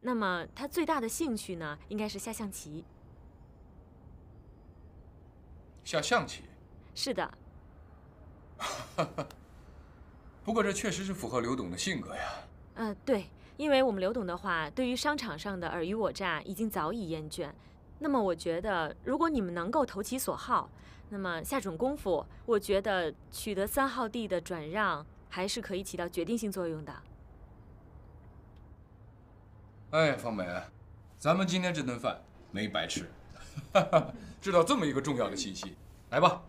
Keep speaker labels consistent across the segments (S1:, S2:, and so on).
S1: 那么他最大的兴趣呢，应该是下象棋。
S2: 下象棋？
S1: 是的。
S2: 不过这确实是符合刘董的性格呀。
S1: 呃，对，因为我们刘董的话，对于商场上的尔虞我诈已经早已厌倦。那么我觉得，如果你们能够投其所好，那么下准功夫，我觉得取得三号地的转让还是可以起到决定性作用的。
S2: 哎，方梅，咱们今天这顿饭没白吃，知道这么一个重要的信息。来吧，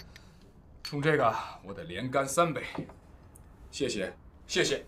S2: 冲这个我得连干三杯。谢谢，谢谢。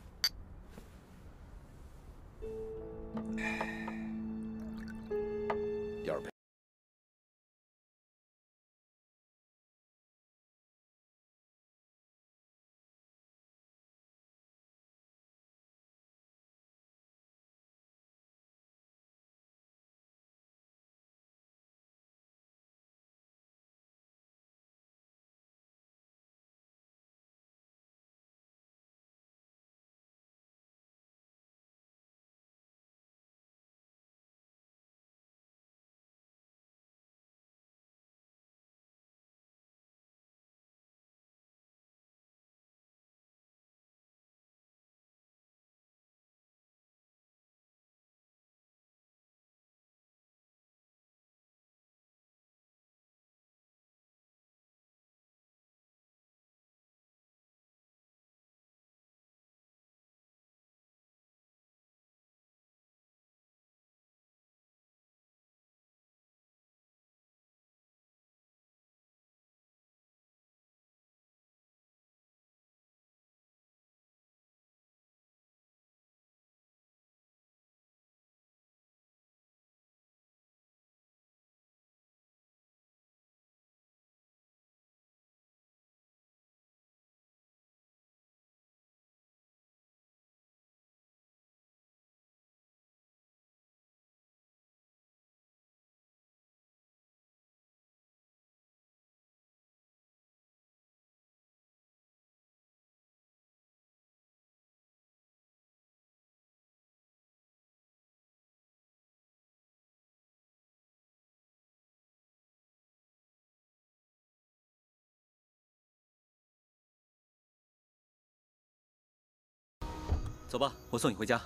S3: 走吧，我送你回家。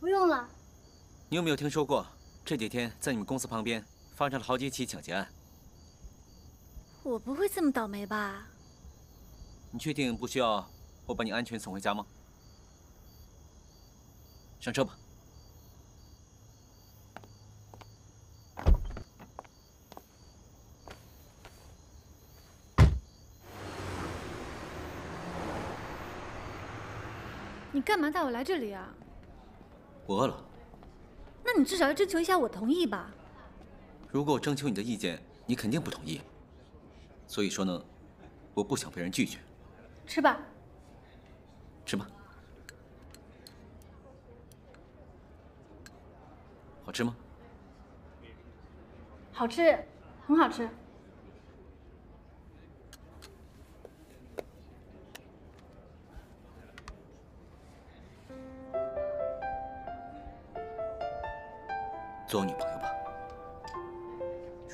S4: 不用了。
S3: 你有没有听说过这几天在你们公司旁边发生了好几起抢劫案？
S4: 我不会这么倒霉吧？
S3: 你确定不需要我把你安全送回家吗？上车吧。
S4: 干嘛带我来这里啊？
S3: 我饿了。
S4: 那你至少要征求一下我同意吧？
S3: 如果我征求你的意见，你肯定不同意。所以说呢，我不想被人拒绝。
S4: 吃吧。
S3: 吃吧。好吃吗？
S4: 好吃，很好吃。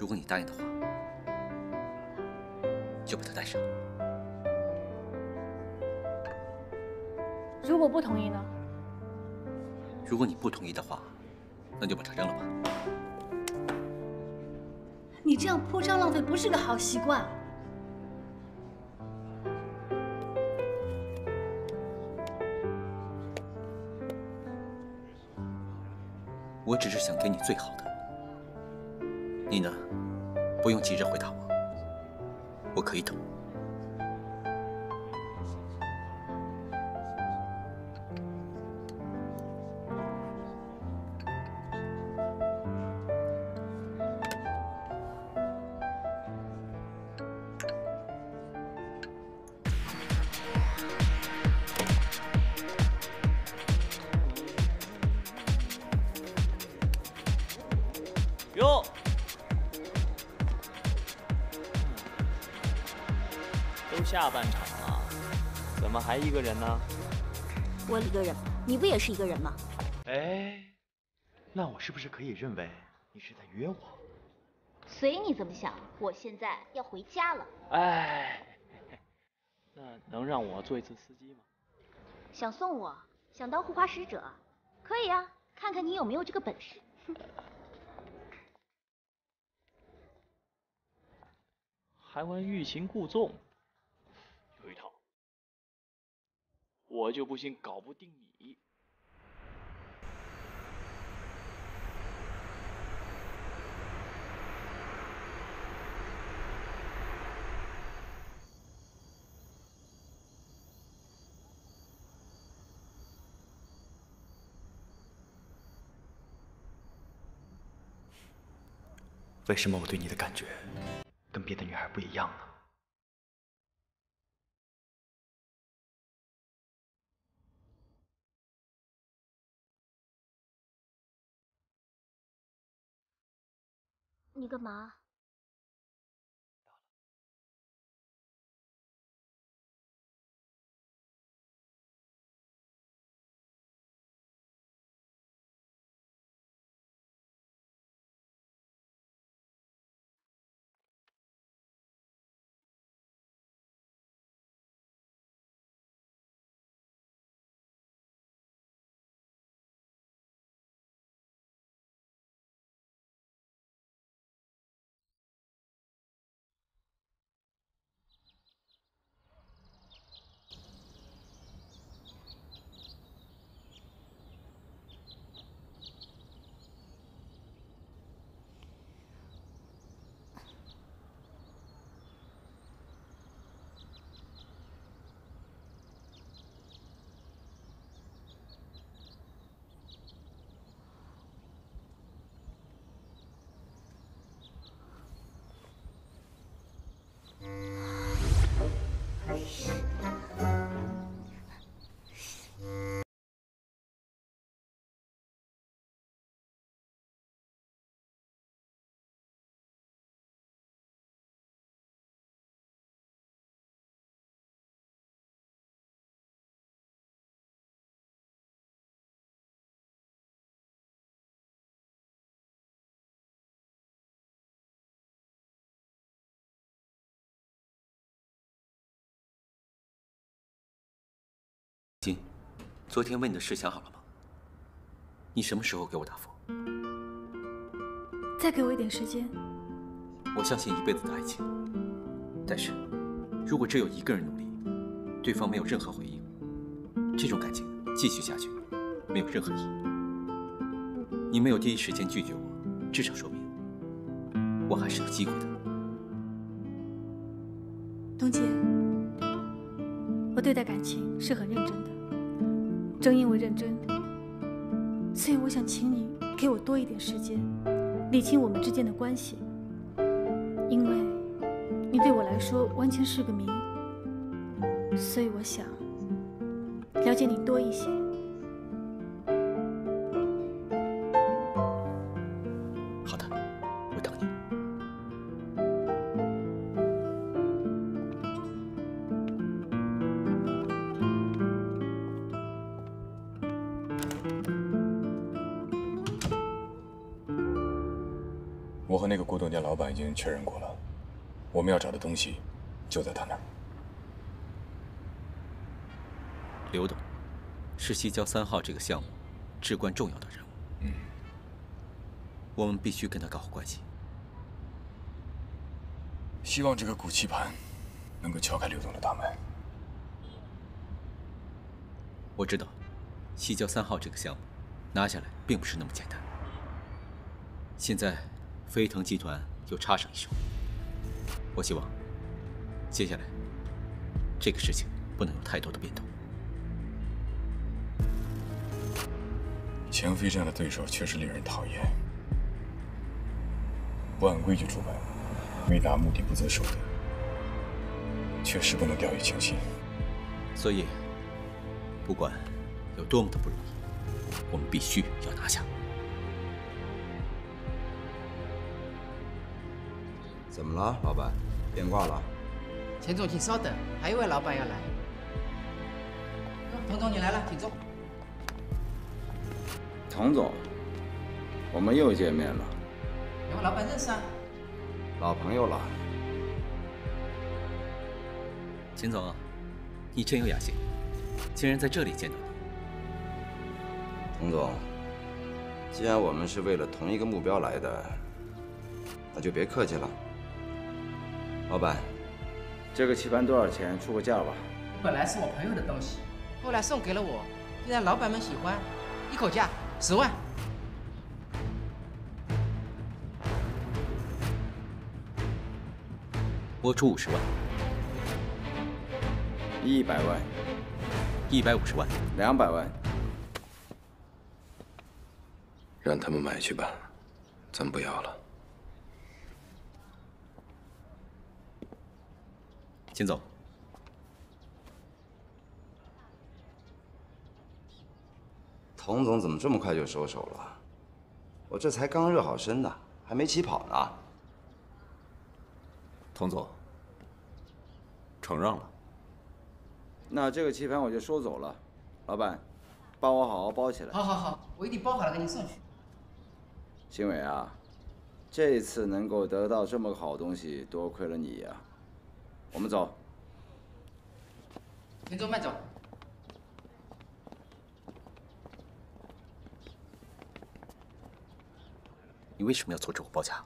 S3: 如果你答应的话，就把它带上。
S4: 如果不同意呢？
S3: 如果你不同意的话，那就把它扔了吧。
S4: 你这样铺张浪费不是个好习惯。
S3: 我只是想给你最好的，你呢，不用急着回答我，我可以等。
S5: 你不也是一个人吗？
S6: 哎，那我是不是可以认为你是在约我？
S7: 随你怎么想，我现在要回家了。
S6: 哎，那能让我做一次司机吗？
S7: 想送我，想当护花使者，可以啊，看看你有没有这个本事。
S6: 还玩欲擒故纵，有一套。我就不信搞不定你。为什么我对你的感觉跟别的女孩不一样呢？
S7: 你干嘛？
S3: 昨天问你的事想好了吗？你什么时候给我答复？
S4: 再给我一点时间。
S3: 我相信一辈子的爱情，但是如果只有一个人努力，对方没有任何回应，这种感情继续下去没有任何意义。你没有第一时间拒绝我，至少说明我还是有机会的。
S4: 东杰，我对待感情是很认真的，正因为认真，所以我想请你给我多一点时间，理清我们之间的关系。因为你对我来说完全是个谜，所以我想了解你多一些。
S8: 确认过了，我们要找的东西就在他那儿。
S3: 刘董是西郊三号这个项目至关重要的人物，
S8: 嗯，
S3: 我们必须跟他搞好关系。
S8: 希望这个古棋盘能够敲开刘总的大门。
S3: 我知道，西郊三号这个项目拿下来并不是那么简单。现在，飞腾集团又插上一手，我希望接下来这个事情不能有太多的变动。
S8: 钱飞这样的对手确实令人讨厌，不按规矩出牌，为达目的不择手段，确实不能掉以轻心。
S3: 所以，不管有多么的不容易，我们必须要拿下。
S9: 怎么了，老板？变卦了？
S10: 钱总，请稍等，还有一位老板要来。童总，你来了，请坐。
S9: 童总，我们又见面了，
S10: 两位老板认识啊？
S9: 老朋友了。
S3: 秦总，你真有雅兴，竟然在这里见到你。
S9: 童总，既然我们是为了同一个目标来的，那就别客气了。老板，这个棋盘多少钱？出个价吧。
S10: 本来是我朋友的东西，后来送给了我，既然老板们喜欢，一口价十万。
S3: 我出五十万，
S9: 一百万，
S3: 一百五十万，
S9: 两百万。
S2: 让他们买去吧，咱不要了。
S3: 秦总，
S9: 童总怎么这么快就收手了？我这才刚热好身呢，还没起跑呢。
S3: 童总，承让了。
S9: 那这个棋盘我就收走了，老板，帮我好好包起来。
S10: 好好好，我一定包好了给你送去。
S9: 新伟啊，这次能够得到这么个好东西，多亏了你呀。我们走。
S10: 田总慢走。
S3: 你为什么要阻止我报价？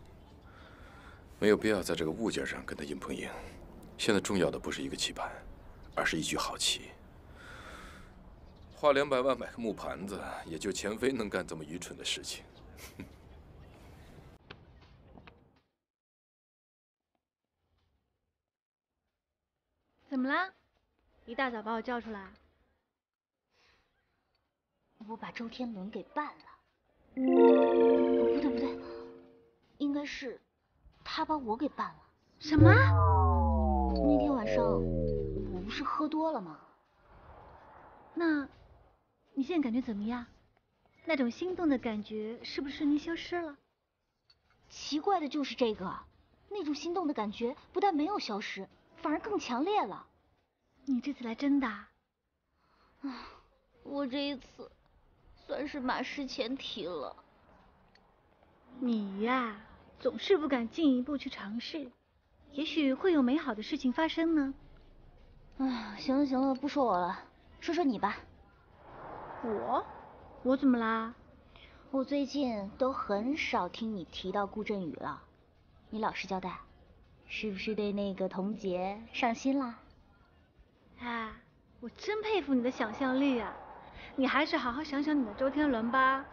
S2: 没有必要在这个物件上跟他硬碰硬。现在重要的不是一个棋盘，而是一局好棋。花两百万买个木盘子，也就钱飞能干这么愚蠢的事情。
S4: 么了？一大早把我叫出来？
S7: 我把周天伦给办了。哦，不对不对，应该是他把我给办了。
S4: 什么？
S7: 那天晚上我不是喝多了吗？
S4: 那，你现在感觉怎么样？那种心动的感觉是不是瞬间消失了？
S7: 奇怪的就是这个，那种心动的感觉不但没有消失，反而更强烈了。
S4: 你这次来真的？
S7: 啊，我这一次算是马失前蹄了。
S4: 你呀，总是不敢进一步去尝试，也许会有美好的事情发生呢。
S7: 啊，行了行了，不说我了，说说你吧。
S4: 我？我怎么啦？
S7: 我最近都很少听你提到顾振宇了，你老实交代，是不是对那个童杰上心啦？
S4: 哎，我真佩服你的想象力啊！你还是好好想想你的周天伦吧。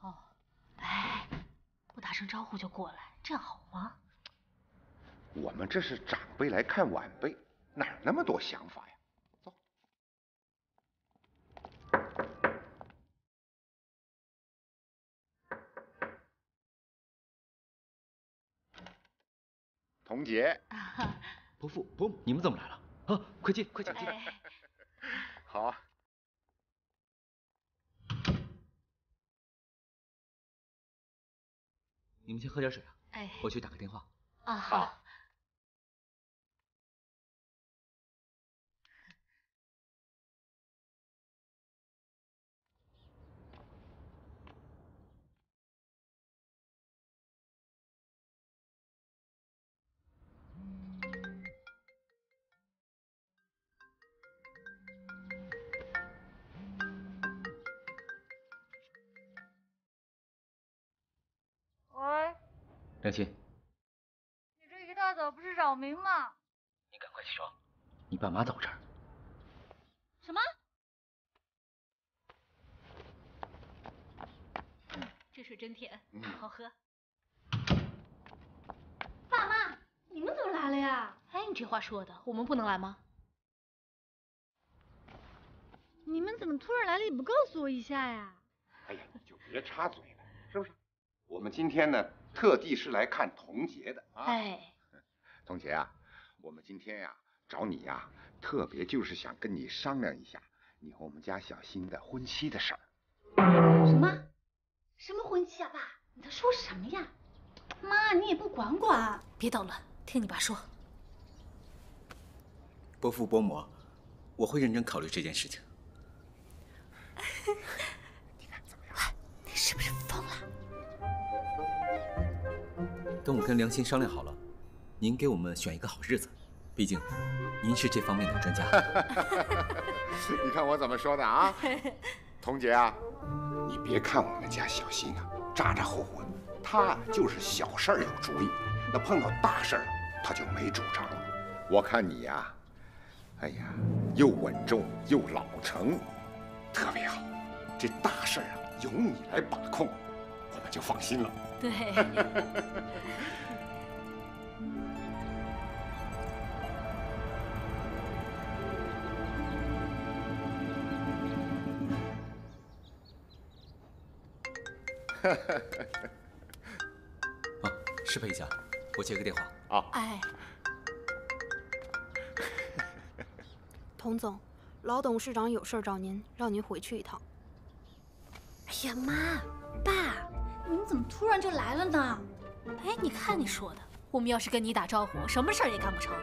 S7: 哦，哎，不打声招呼就过来，这样好吗？
S11: 我们这是长辈来看晚辈，哪儿那么多想法呀？走。童杰，
S3: 伯父、伯母，你们怎么来了？啊，快进，快进，进。
S11: 好啊。
S3: 你们先喝点水啊。
S7: 哎。
S3: 我去打个电话。
S7: 啊好。
S3: 梁琴，
S12: 你这一大早不是扰民吗？
S3: 你赶快起床，你爸妈在我这儿。
S12: 什么？嗯，这水真甜，好喝。
S4: 爸妈，你们怎么来了呀？
S7: 哎，你这话说的，我们不能来吗？
S4: 你们怎么突然来了也不告诉我一下呀？
S11: 哎呀，你就别插嘴了，是不是？我们今天呢，特地是来看童杰的啊。
S7: 哎，
S11: 童杰啊，我们今天呀找你呀，特别就是想跟你商量一下你和我们家小新的婚期的事儿。
S4: 什么？什么婚期啊，爸？你在说什么呀？妈，你也不管管。
S13: 别捣乱，听你爸说。
S3: 伯父伯母，我会认真考虑这件事情。
S4: 你看怎么样？你是不是
S3: 等我跟良心商量好了，您给我们选一个好日子。毕竟，您是这方面的专家。
S11: 你看我怎么说的啊，童杰啊，你别看我们家小新啊，咋咋呼呼的，他就是小事儿有主意，那碰到大事儿，他就没主张了。我看你呀，哎呀，又稳重又老成，特别好。这大事儿啊，由你来把控，我们就放心了。
S13: 对。
S3: 啊，失陪一下，我接个电话。
S11: 啊。
S14: 哎，童总，老董事长有事找您，让您回去一趟。
S4: 哎呀妈，爸，你们怎么突然就来了呢？
S13: 哎，你看你说的，我们要是跟你打招呼，什么事儿也干不成。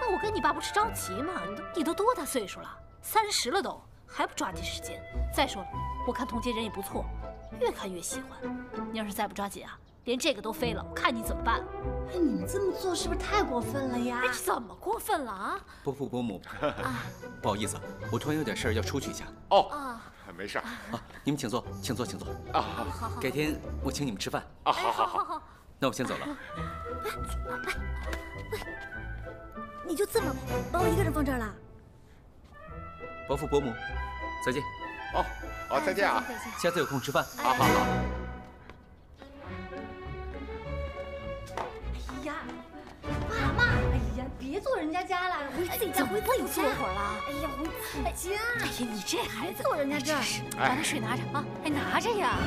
S13: 那我跟你爸不是着急吗？你都你都多大岁数了？三十了都，还不抓紧时间？再说了，我看童杰人也不错。越看越喜欢，你要是再不抓紧啊，连这个都飞了，我看你怎么办？
S4: 哎，你们这么做是不是太过分了呀？
S13: 哎，怎么过分了啊？
S3: 伯父伯母，不好意思，我突然有点事儿要出去一下。
S11: 哦，啊，没事。
S3: 啊，你们请坐，请坐，请坐。
S11: 啊，好，好，
S3: 改天我请你们吃饭。
S11: 啊，好好好。
S3: 好那我先走了。
S4: 哎，喂，你就这么把我一个人放这儿了？
S3: 伯父伯母，再见。
S11: 哦，好，再见啊！
S3: 下次有空吃饭。
S11: 好好好。
S4: 哎呀，别坐人家家了，回自己家，回自己
S13: 坐会儿了。
S4: 哎呀，回自己家。
S13: 哎呀，你这孩子，
S4: 坐人家这儿，
S13: 把那水拿着啊！哎，拿着呀。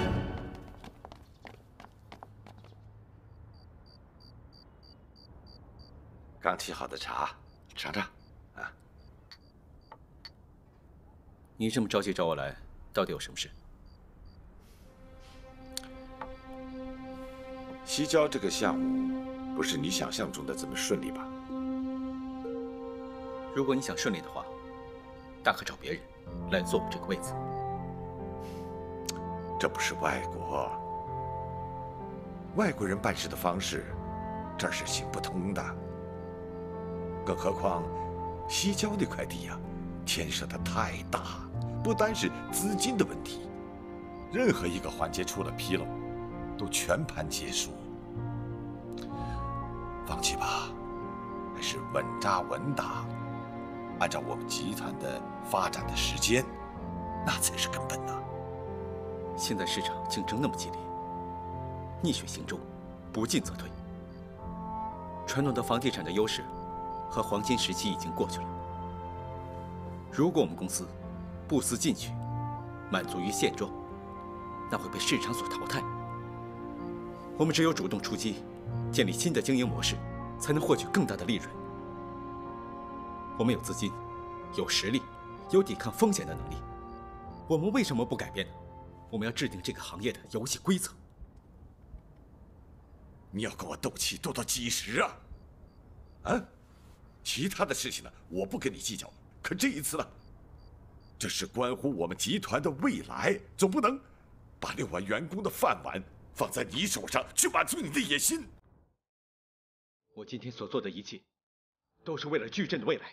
S11: 刚沏好的茶，尝尝。
S3: 啊你这么着急找我来，到底有什么事？
S11: 西郊这个项目，不是你想象中的这么顺利吧？
S3: 如果你想顺利的话，大可找别人来坐我这个位子。
S11: 这不是外国，外国人办事的方式，这儿是行不通的。更何况，西郊那块地呀，牵涉的太大。不单是资金的问题，任何一个环节出了纰漏，都全盘皆输。放弃吧，还是稳扎稳打，按照我们集团的发展的时间，那才是根本呐。
S3: 现在市场竞争那么激烈，逆水行舟，不进则退。传统的房地产的优势和黄金时期已经过去了。如果我们公司，不思进取，满足于现状，那会被市场所淘汰。我们只有主动出击，建立新的经营模式，才能获取更大的利润。我们有资金，有实力，有抵抗风险的能力。我们为什么不改变呢？我们要制定这个行业的游戏规则。
S11: 你要跟我斗气斗到几时啊？啊？其他的事情呢，我不跟你计较。可这一次呢？这是关乎我们集团的未来，总不能把六万员工的饭碗放在你手上去满足你的野心。
S3: 我今天所做的一切，都是为了矩阵的未来。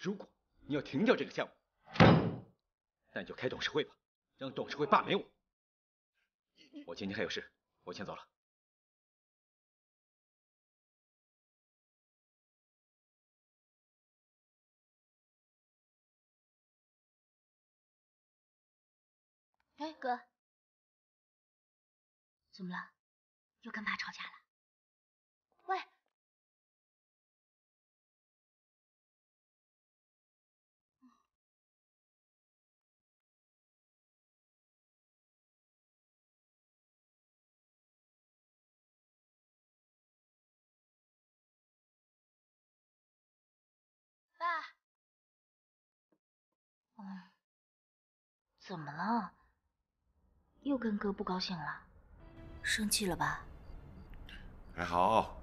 S3: 如果你要停掉这个项目，那你就开董事会吧，让董事会罢免我。我今天还有事，我先走了。
S7: 哎，哥，怎么了？又跟爸吵架了？爸，嗯，怎么了？又跟哥不高兴了？
S5: 生气了吧？
S11: 还好，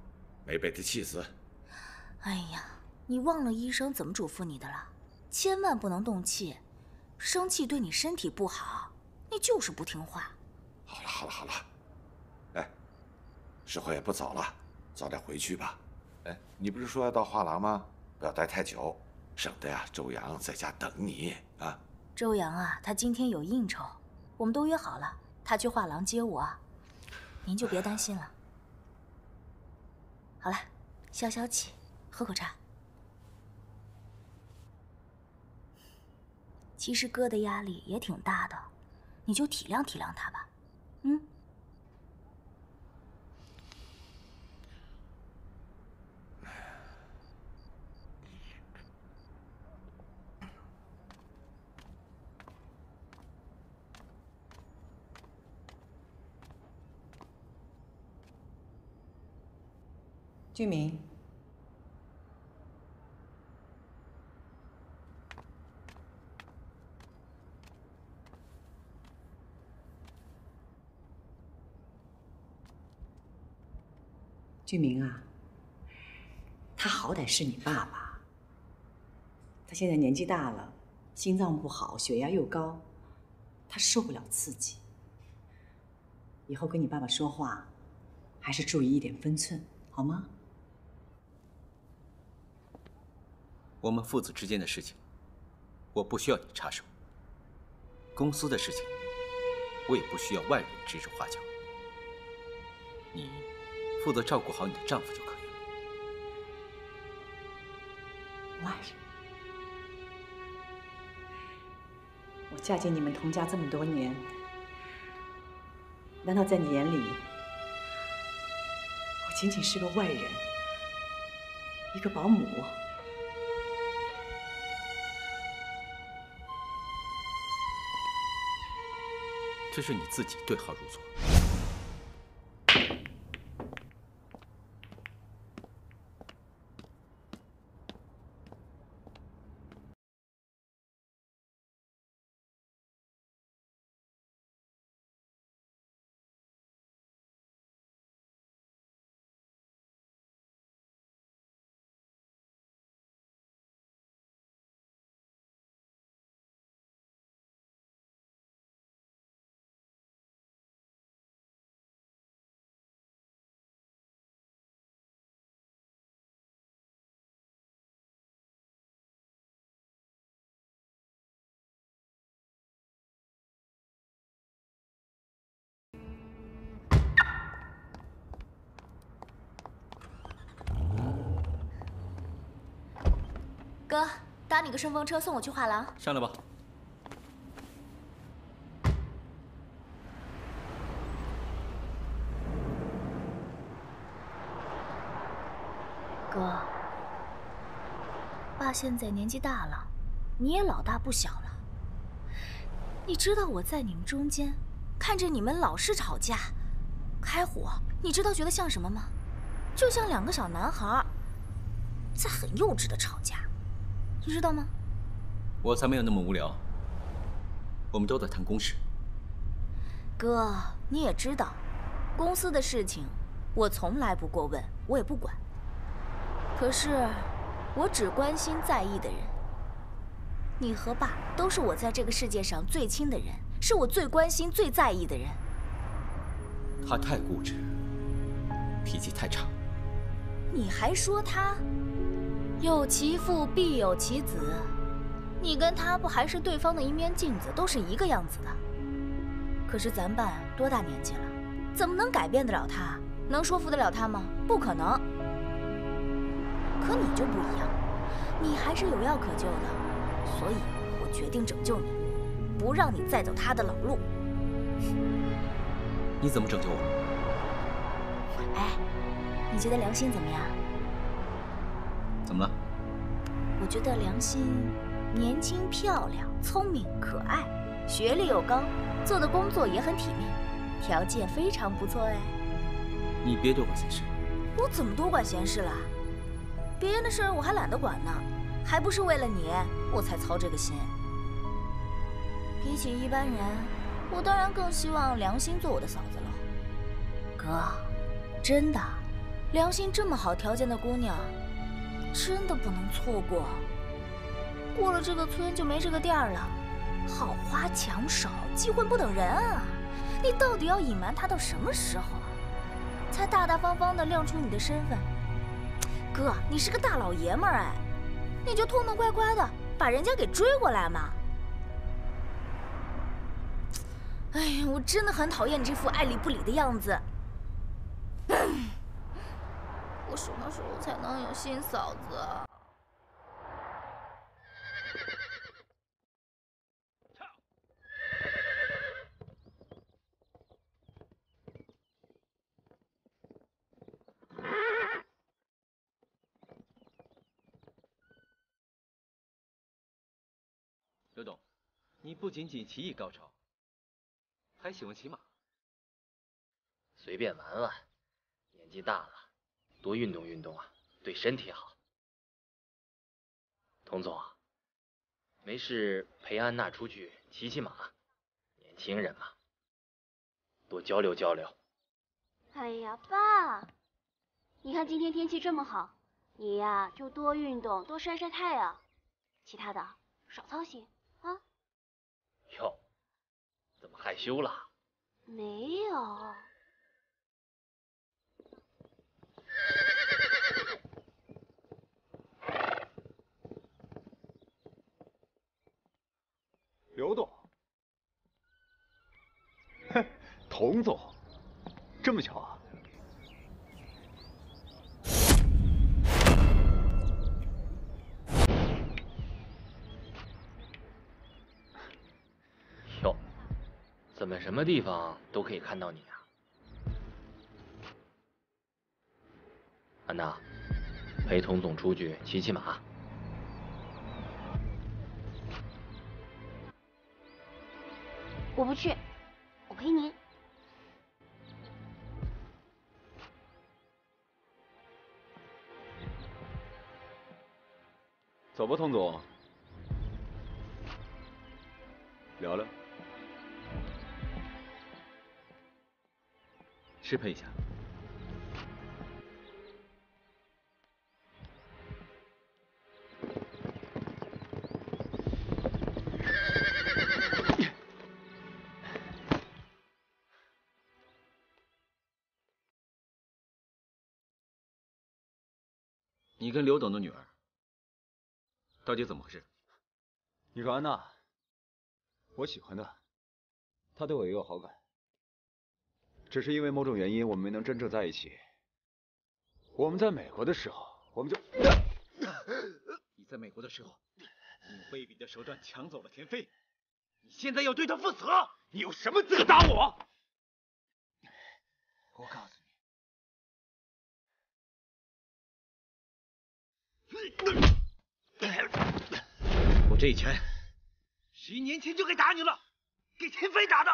S11: 没被他气死。
S5: 哎呀，你忘了医生怎么嘱咐你的了？千万不能动气，生气对你身体不好。你就是不听话。
S11: 好了好了好了，哎，时候也不早了，早点回去吧。哎，你不是说要到画廊吗？不要待太久，省得呀周阳在家等你啊。
S5: 周阳啊，他今天有应酬，我们都约好了，他去画廊接我，您就别担心了。好了，消消气，喝口茶。其实哥的压力也挺大的，你就体谅体谅他吧。嗯。
S15: 俊明，俊明啊，他好歹是你爸爸，他现在年纪大了，心脏不好，血压又高，他受不了刺激。以后跟你爸爸说话，还是注意一点分寸，好吗？
S3: 我们父子之间的事情，我不需要你插手；公司的事情，我也不需要外人指手画脚。你负责照顾好你的丈夫就可以了。
S15: 外人，我嫁进你们童家这么多年，难道在你眼里，我仅仅是个外人，一个保姆？
S3: 这是你自己对号入座。
S5: 哥，搭你个顺风车送我去画廊。
S3: 上来吧。
S5: 哥，爸现在年纪大了，你也老大不小了。你知道我在你们中间，看着你们老是吵架、开火，你知道觉得像什么吗？就像两个小男孩在很幼稚的吵架。你知道吗？
S3: 我才没有那么无聊。我们都在谈公事。
S5: 哥，你也知道，公司的事情我从来不过问，我也不管。可是，我只关心在意的人。你和爸都是我在这个世界上最亲的人，是我最关心、最在意的人。
S3: 他太固执，脾气太差。
S5: 你还说他？有其父必有其子，你跟他不还是对方的一面镜子，都是一个样子的。可是咱爸多大年纪了，怎么能改变得了他？能说服得了他吗？不可能。可你就不一样，你还是有药可救的，所以我决定拯救你，不让你再走他的老路。
S3: 你怎么拯救我？
S5: 哎，你觉得良心怎么样？
S3: 怎么了？
S5: 我觉得良心年轻、漂亮、聪明、可爱，学历又高，做的工作也很体面，条件非常不错哎。
S3: 你别多管闲事。
S5: 我怎么多管闲事了？别人的事我还懒得管呢，还不是为了你我才操这个心。比起一般人，我当然更希望良心做我的嫂子了。哥，真的，良心这么好条件的姑娘，真的不能错过。过了这个村就没这个店了，好花抢手，机会不等人啊！你到底要隐瞒他到什么时候啊？才大大方方的亮出你的身份？哥，你是个大老爷们儿哎，你就痛痛快快的把人家给追过来嘛！哎呀，我真的很讨厌你这副爱理不理的样子。什么时候才能有新嫂子啊？
S3: 刘董，你不仅仅棋艺高超，还喜欢骑马。
S16: 随便玩玩，年纪大了，多运动运动啊，对身体好。童总，没事陪安娜出去骑骑马，年轻人嘛，多交流交流。
S17: 哎呀，爸，你看今天天气这么好，你呀就多运动，多晒晒太阳，其他的少操心啊。
S16: 哟，怎么害羞了？
S17: 没有。
S18: 刘董，哼，童总，这么巧啊？
S16: 哟，怎么什么地方都可以看到你啊？安娜，陪童总出去骑骑马。
S17: 我不去，我陪您。
S18: 走吧，童总，聊聊。
S3: 失陪一下。你跟刘董的女儿到底怎么回事？
S18: 你说安娜，我喜欢她，她对我也有好感，只是因为某种原因，我们没能真正在一起。我们在美国的时候，我们就
S3: 你在美国的时候，你用卑鄙的手段抢走了田飞，你现在要对她负责，
S18: 你有什么资格打我？
S3: 我告诉我这一拳十一年前就该打你了，给田飞打的。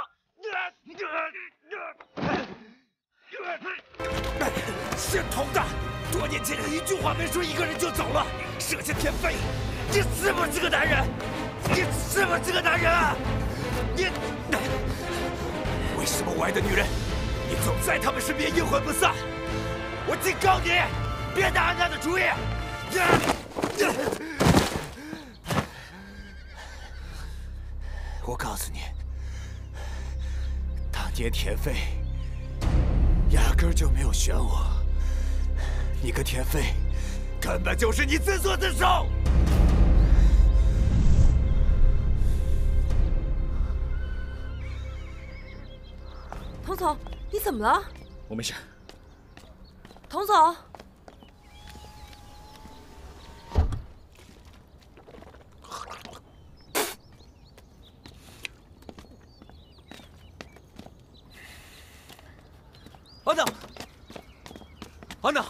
S19: 姓童的，多年前一句话没说，一个人就走了，舍下田飞，你是不是个男人？你是不是个男人啊？你为什么我爱的女人，你总在他们身边阴魂不散？我警告你，别打安家的主意！我告诉你，当年田飞压根就没有选我，你跟田飞根本就是你自作自受。
S20: 童总，你怎么了？
S3: 我没事。
S20: 童总。
S19: 安娜，安娜，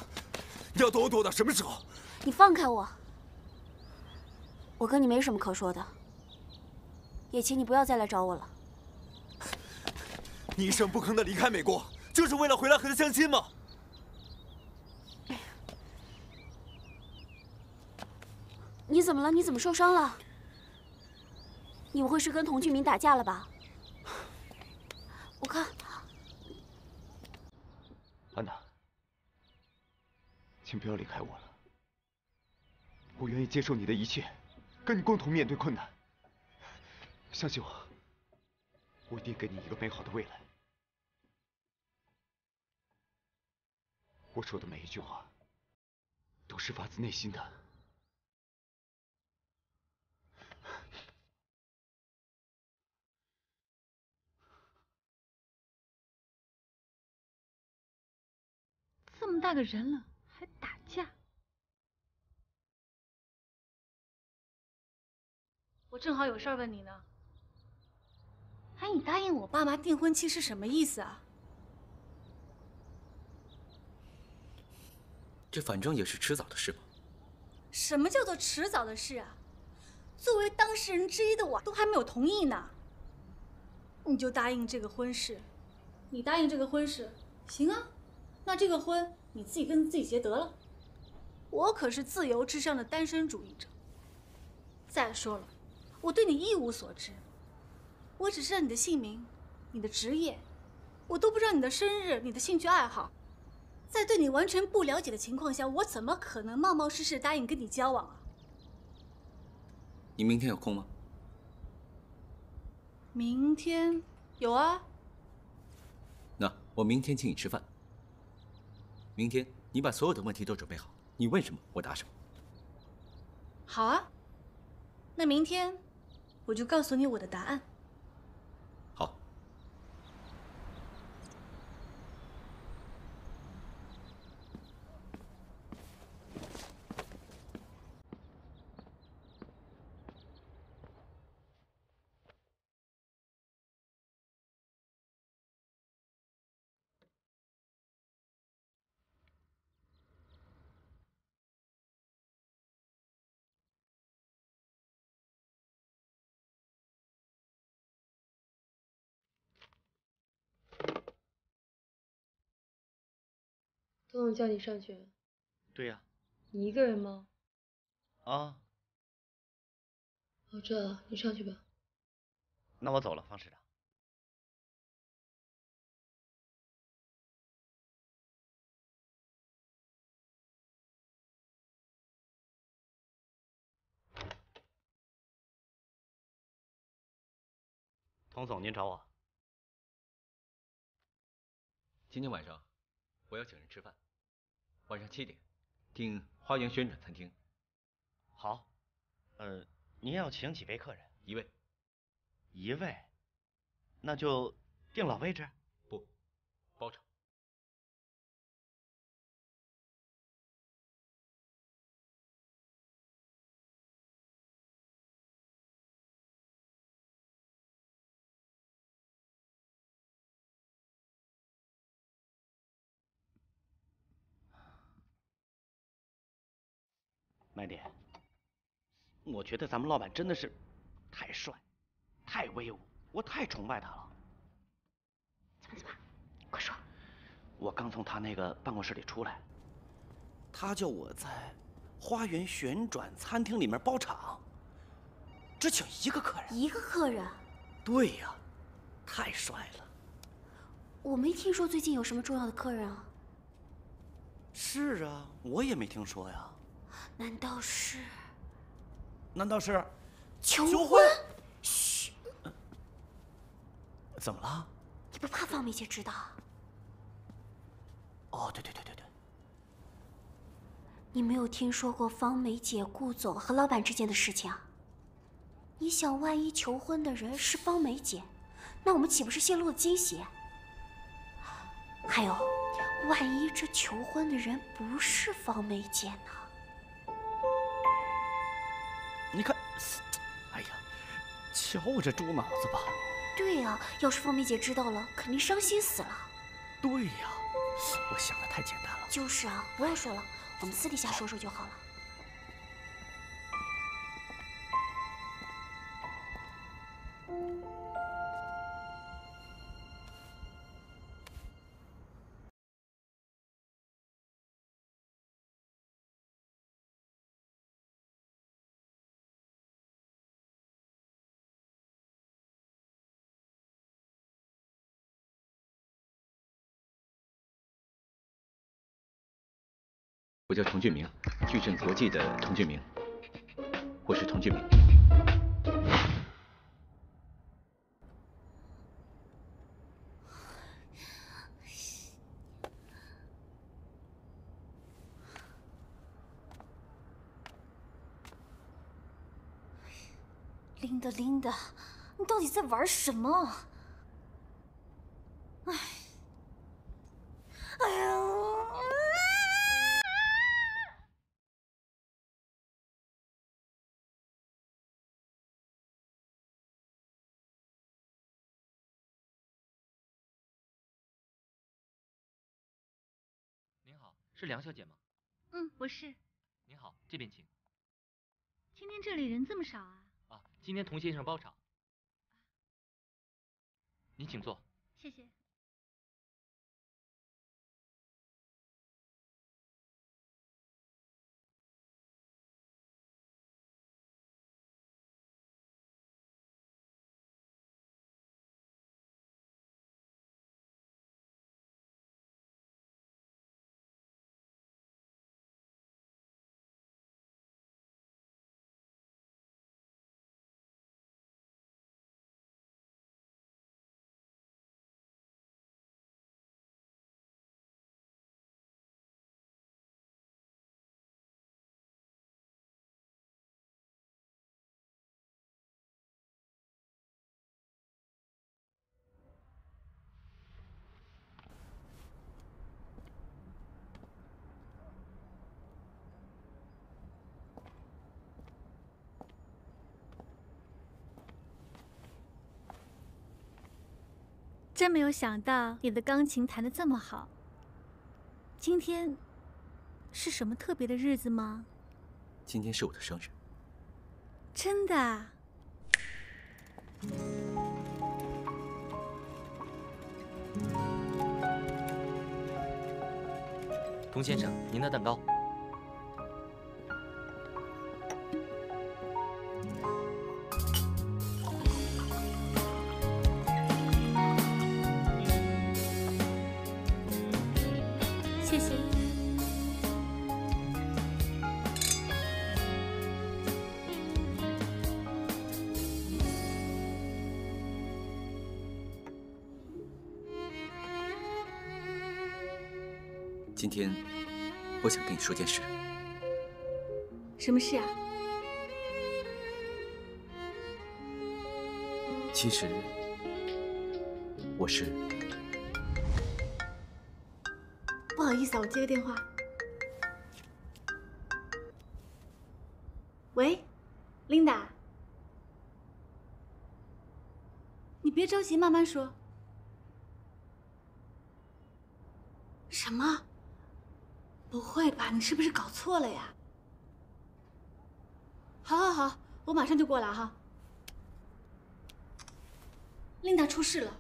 S19: 你要躲我躲到什么时候？
S17: 你放开我！我跟你没什么可说的，也请你不要再来找我了。
S19: 你一声不吭的离开美国，就是为了回来和他相亲吗？
S17: 你怎么了？你怎么受伤了？你不会是跟童俊明打架了吧？我看，
S21: 请不要离开我了。我愿意接受你的一切，跟你共同面对困难。相信我，我一定给你一个美好的未来。我说的每一句话，都是发自内心的。
S4: 这么大个人了，还打架？我正好有事儿问你呢。哎，你答应我爸妈订婚期是什么意思啊？
S3: 这反正也是迟早的事吧。
S4: 什么叫做迟早的事啊？作为当事人之一的我，都还没有同意呢，你就答应这个婚事？你答应这个婚事，行啊。那这个婚你自己跟自己结得了。我可是自由至上的单身主义者。再说了，我对你一无所知，我只知道你的姓名、你的职业，我都不知道你的生日、你的兴趣爱好。在对你完全不了解的情况下，我怎么可能冒冒失失答应跟你交往啊？
S3: 你明天有空吗？
S4: 明天有啊。
S3: 那我明天请你吃饭。明天你把所有的问题都准备好，你问什么我答什么。
S4: 好啊，那明天我就告诉你我的答案。
S22: 董总叫你上去。
S18: 对呀。
S22: 你一个人吗？
S18: 啊。
S22: 哦，知道了，你上去吧。
S18: 那我走了，方市长。童总，您找我。
S3: 今天晚上。我要请人吃饭，晚上七点，订花园旋转餐厅。
S18: 好，呃，您要请几位客人？
S3: 一位。
S18: 一位，那就定老位置。麦点，我觉得咱们老板真的是太帅、太威武，我太崇拜他了。
S17: 怎么怎么？快说！
S18: 我刚从他那个办公室里出来，他叫我在花园旋转餐厅里面包场，只请一个客人。
S17: 一个客人？
S18: 对呀，太帅了。
S17: 我没听说最近有什么重要的客人啊。
S18: 是啊，我也没听说呀。
S17: 难道是？
S18: 难道是
S17: 求
S18: 婚？嘘！怎么了？
S17: 你不怕方梅姐知道？
S18: 哦，对对对对对。
S17: 你没有听说过方梅姐、顾总和老板之间的事情啊？你想，万一求婚的人是方梅姐，那我们岂不是泄露了惊喜？还有，万一这求婚的人不是方梅姐呢？
S18: 你看，哎呀，瞧我这猪脑子吧！
S17: 对呀，要是凤梅姐知道了，肯定伤心死了。
S18: 对呀，我想的太简单了。
S17: 就是啊，不要说了，我们私底下说说就好了。
S3: 我叫童俊明，矩阵国际的童俊明。我是童俊明。
S7: 琳达，琳达，你到底在玩什么？
S16: 是梁小姐吗？
S4: 嗯，我是。
S16: 您好，这边请。
S4: 今天这里人这么少啊？
S16: 啊，今天童先生包场。您请坐。
S4: 谢谢。真没有想到你的钢琴弹得这么好。今天是什么特别的日子吗？
S3: 今天是我的生日。
S4: 真的啊？
S16: 童先生，您的蛋糕。
S3: 其实，我是……
S4: 不好意思啊，我接个电话。喂，Linda，你别着急，慢慢说。什么？不会吧？你是不是搞错了呀？好，好，好，我马上就过来哈。琳达出事了，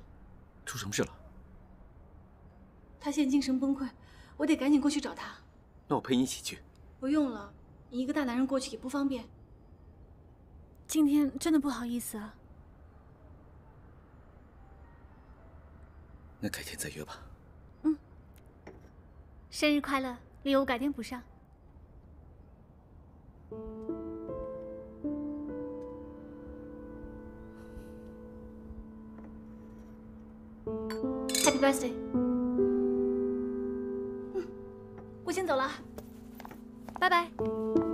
S3: 出什么事了？
S4: 她现在精神崩溃，我得赶紧过去找她。
S3: 那我陪你一起去。
S4: 不用了，你一个大男人过去也不方便。今天真的不好意思啊。
S3: 那改天再约吧。
S4: 嗯生日快乐，礼物改天补上。Happy birthday！嗯，我先走了，拜拜。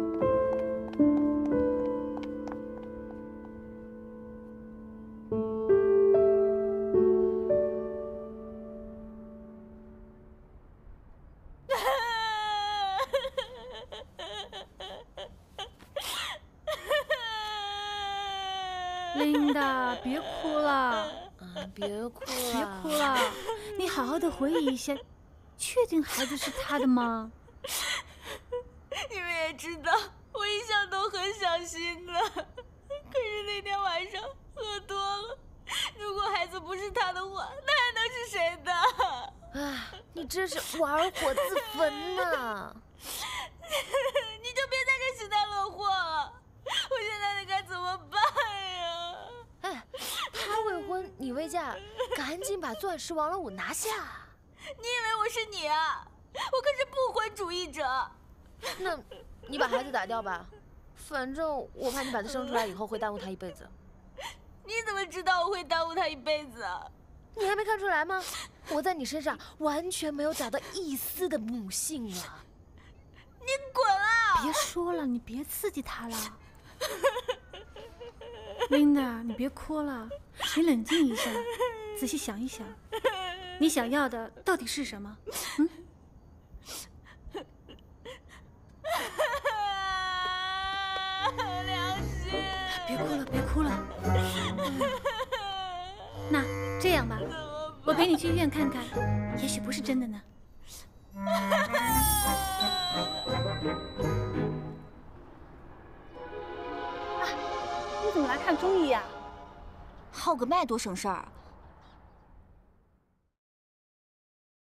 S4: 回忆一下，确定孩子是他的吗？
S17: 你们也知道，我一向都很小心的。可是那天晚上喝多了，如果孩子不是他的话，那还能是谁的？
S5: 啊，你这是玩火自焚呐！
S17: 你就别在这幸灾乐祸了，我现在该怎么办呀？
S5: 哎，他未婚，你未嫁，赶紧把钻石王老五拿下！
S17: 你以为我是你啊？我可是不婚主义者。
S20: 那，你把孩子打掉吧，反正我怕你把他生出来以后会耽误他一辈子。
S5: 你怎么知道我会耽误他一辈子啊？
S20: 你还没看出来吗？我在你身上完全没有找到一丝的母性啊！
S5: 你滚啊！
S4: 别说了，你别刺激他了。Linda，你别哭了，你冷静一下，仔细想一想，你想要的到底是什么？嗯？
S5: 良心！
S4: 别哭了，别哭了。那这样吧，我陪你去医院看看，也许不是真的呢。
S14: 你怎么来看中医呀？
S5: 号个脉多省事儿，